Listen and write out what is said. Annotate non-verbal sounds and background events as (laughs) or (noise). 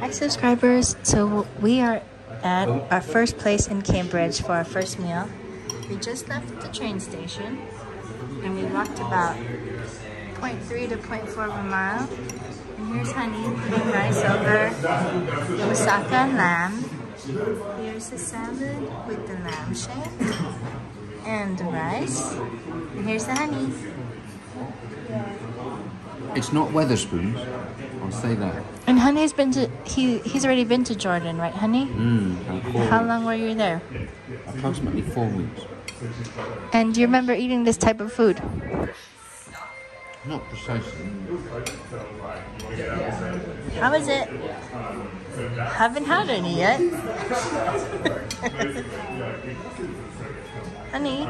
Hi, subscribers. So we are at our first place in Cambridge for our first meal. We just left the train station and we walked about 0.3 to 0.4 of a mile. And here's Honey putting rice over moussaka and lamb. Here's the salad with the lamb shank and the rice. And here's the honey. It's not Wetherspoons. I'll say that. And Honey's been to he he's already been to Jordan, right, Honey? Mm, how. How long were you there? Approximately four weeks. And do you remember eating this type of food? Not precisely. How is it? Haven't had any yet. (laughs) Honey,